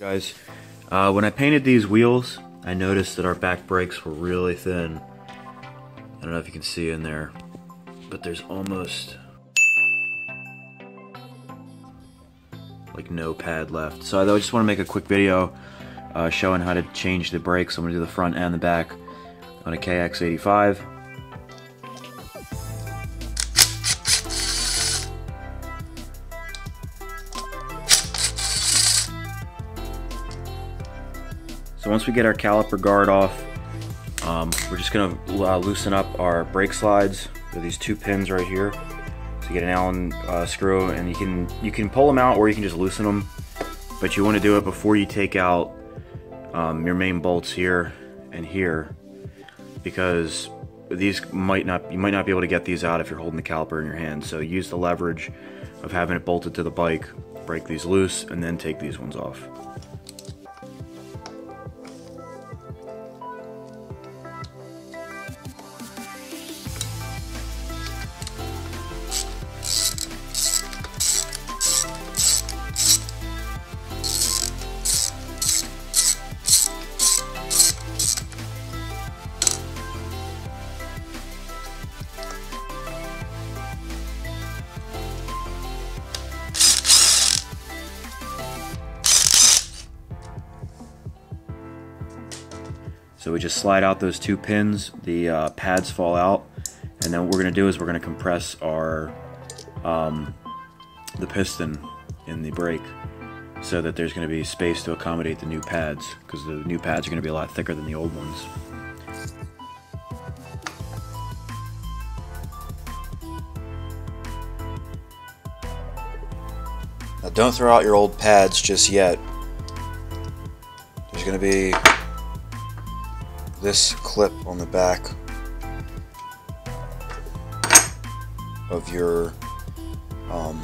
Guys, uh, when I painted these wheels, I noticed that our back brakes were really thin. I don't know if you can see in there, but there's almost like no pad left. So I just want to make a quick video uh, showing how to change the brakes. I'm going to do the front and the back on a KX85. Once we get our caliper guard off, um, we're just to uh, loosen up our brake slides. Are these two pins right here. So you get an Allen uh, screw, and you can you can pull them out or you can just loosen them. But you want to do it before you take out um, your main bolts here and here, because these might not you might not be able to get these out if you're holding the caliper in your hand. So use the leverage of having it bolted to the bike, break these loose, and then take these ones off. So we just slide out those two pins, the uh, pads fall out, and then what we're going to do is we're going to compress our um, the piston in the brake so that there's going to be space to accommodate the new pads because the new pads are going to be a lot thicker than the old ones. Now don't throw out your old pads just yet. There's going to be this clip on the back of your um,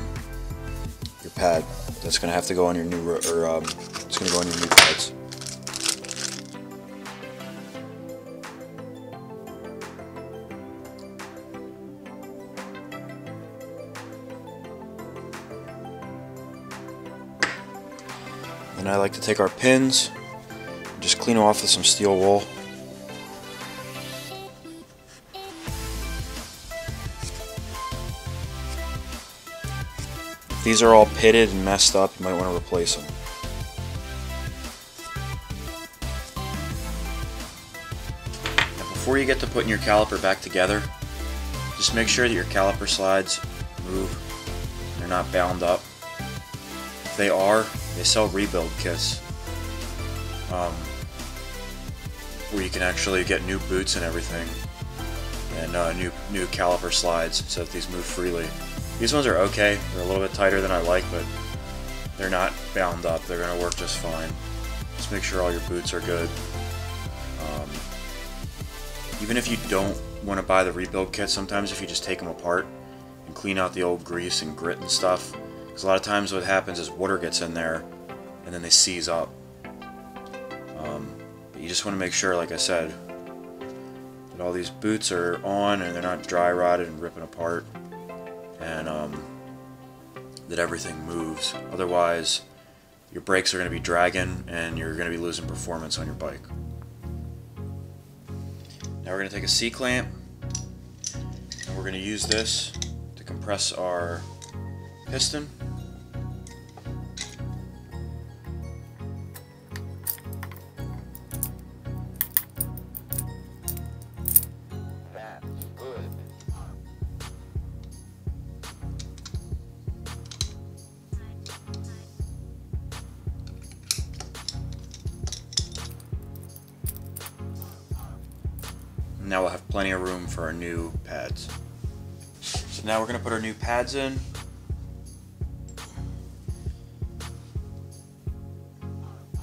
your pad. That's gonna have to go on your new or um, it's gonna go on your new pads. And I like to take our pins, just clean them off with some steel wool. These are all pitted and messed up, you might want to replace them. Now before you get to putting your caliper back together, just make sure that your caliper slides move. They're not bound up. If they are, they sell rebuild kits. Um, where you can actually get new boots and everything. And uh, new, new caliper slides so that these move freely. These ones are okay. They're a little bit tighter than I like, but they're not bound up. They're going to work just fine. Just make sure all your boots are good. Um, even if you don't want to buy the rebuild kit, sometimes if you just take them apart and clean out the old grease and grit and stuff, because a lot of times what happens is water gets in there and then they seize up. Um, but you just want to make sure, like I said, that all these boots are on and they're not dry rotted and ripping apart and um, that everything moves. Otherwise, your brakes are going to be dragging and you're going to be losing performance on your bike. Now we're going to take a C-clamp and we're going to use this to compress our piston. Now we'll have plenty of room for our new pads. So now we're going to put our new pads in.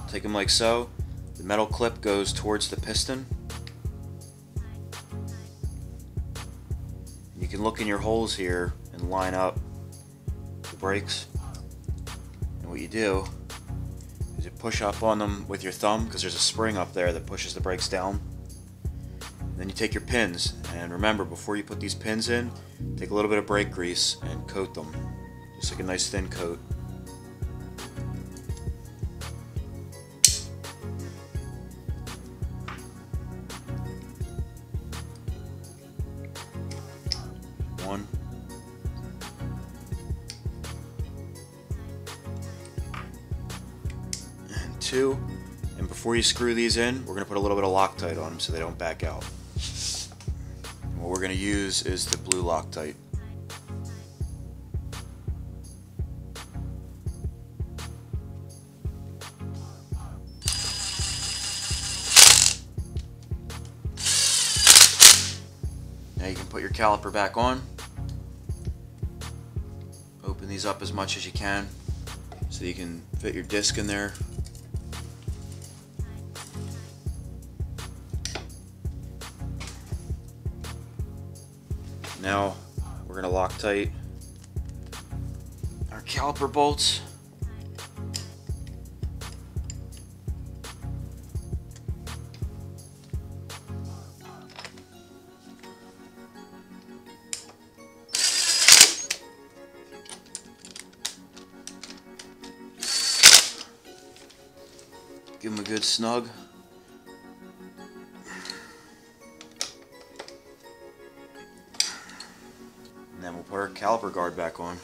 Take them like so. The metal clip goes towards the piston. You can look in your holes here and line up the brakes. And what you do is you push up on them with your thumb because there's a spring up there that pushes the brakes down. Then you take your pins, and remember, before you put these pins in, take a little bit of brake grease and coat them, just like a nice thin coat. One. And two. And before you screw these in, we're going to put a little bit of Loctite on them so they don't back out. What we're going to use is the blue Loctite. Now you can put your caliper back on. Open these up as much as you can so you can fit your disc in there. Now we're to Loctite our caliper bolts. Give them a good snug. Caliper guard back on.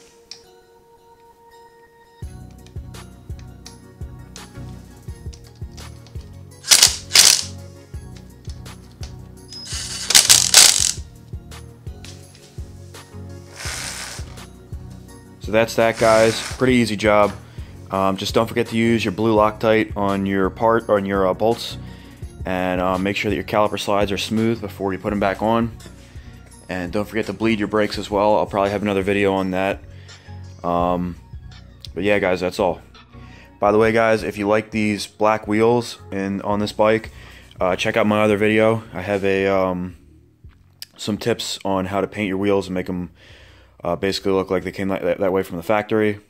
So that's that guys, pretty easy job. Um, just don't forget to use your blue Loctite on your part on your uh, bolts, and uh, make sure that your caliper slides are smooth before you put them back on. And don't forget to bleed your brakes as well. I'll probably have another video on that. Um, but yeah, guys, that's all. By the way, guys, if you like these black wheels and on this bike, uh, check out my other video. I have a um, some tips on how to paint your wheels and make them uh, basically look like they came that, that way from the factory.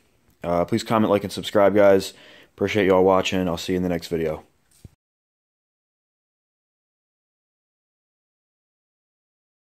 Uh, please comment, like, and subscribe, guys. Appreciate you all watching. I'll see you in the next video.